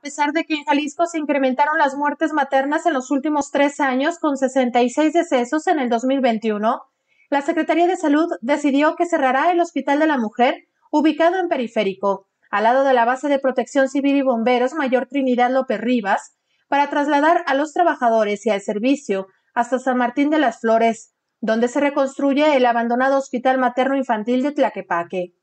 A pesar de que en Jalisco se incrementaron las muertes maternas en los últimos tres años, con 66 decesos en el 2021, la Secretaría de Salud decidió que cerrará el Hospital de la Mujer, ubicado en Periférico, al lado de la base de protección civil y bomberos Mayor Trinidad López Rivas, para trasladar a los trabajadores y al servicio hasta San Martín de las Flores, donde se reconstruye el abandonado Hospital Materno Infantil de Tlaquepaque.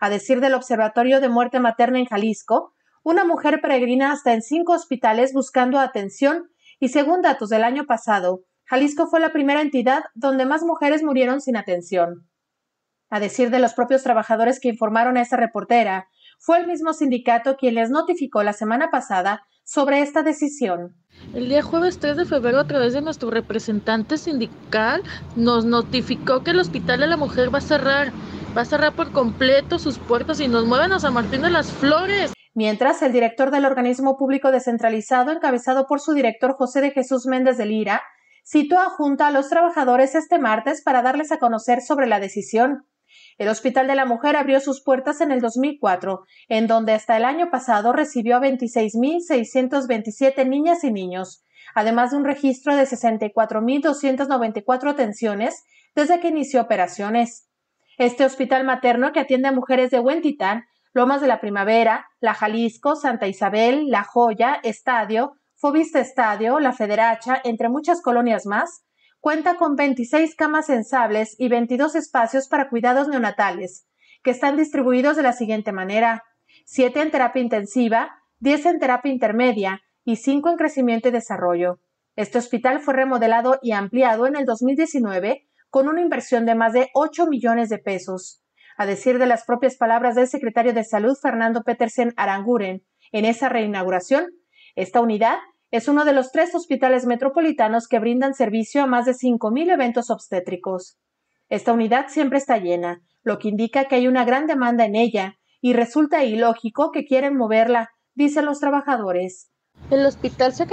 A decir del Observatorio de Muerte Materna en Jalisco, una mujer peregrina hasta en cinco hospitales buscando atención y según datos del año pasado, Jalisco fue la primera entidad donde más mujeres murieron sin atención. A decir de los propios trabajadores que informaron a esta reportera, fue el mismo sindicato quien les notificó la semana pasada sobre esta decisión. El día jueves 3 de febrero, a través de nuestro representante sindical, nos notificó que el Hospital de la Mujer va a cerrar, va a cerrar por completo sus puertas y nos mueven a San Martín de las Flores mientras el director del organismo público descentralizado, encabezado por su director José de Jesús Méndez de Lira, citó a junta a los trabajadores este martes para darles a conocer sobre la decisión. El Hospital de la Mujer abrió sus puertas en el 2004, en donde hasta el año pasado recibió a 26.627 niñas y niños, además de un registro de 64.294 atenciones desde que inició operaciones. Este hospital materno que atiende a mujeres de Huentitán Lomas de la Primavera, La Jalisco, Santa Isabel, La Joya, Estadio, Fobista Estadio, La Federacha, entre muchas colonias más, cuenta con 26 camas sensables y 22 espacios para cuidados neonatales, que están distribuidos de la siguiente manera: 7 en terapia intensiva, 10 en terapia intermedia y 5 en crecimiento y desarrollo. Este hospital fue remodelado y ampliado en el 2019 con una inversión de más de 8 millones de pesos. A decir de las propias palabras del secretario de Salud, Fernando Petersen Aranguren, en esa reinauguración, esta unidad es uno de los tres hospitales metropolitanos que brindan servicio a más de 5.000 eventos obstétricos. Esta unidad siempre está llena, lo que indica que hay una gran demanda en ella, y resulta ilógico que quieren moverla, dicen los trabajadores. El hospital se ha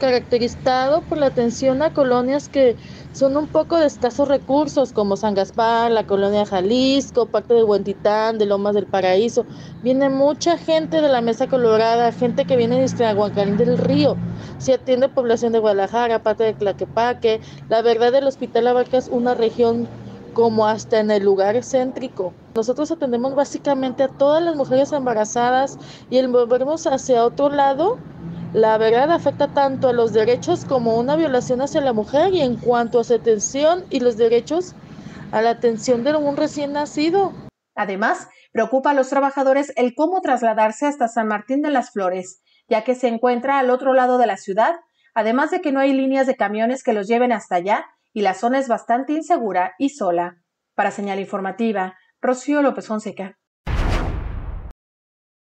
caracterizado por la atención a colonias que son un poco de escasos recursos, como San Gaspar, la colonia Jalisco, parte de Huentitán, de Lomas del Paraíso. Viene mucha gente de la Mesa Colorada, gente que viene de Aguacarín del Río. Se atiende población de Guadalajara, parte de Claquepaque. La verdad, el hospital abarca una región como hasta en el lugar céntrico. Nosotros atendemos básicamente a todas las mujeres embarazadas y el movernos hacia otro lado la verdad afecta tanto a los derechos como una violación hacia la mujer y en cuanto a su atención y los derechos a la atención de un recién nacido. Además, preocupa a los trabajadores el cómo trasladarse hasta San Martín de las Flores, ya que se encuentra al otro lado de la ciudad, además de que no hay líneas de camiones que los lleven hasta allá y la zona es bastante insegura y sola. Para señal informativa, Rocío López Fonseca.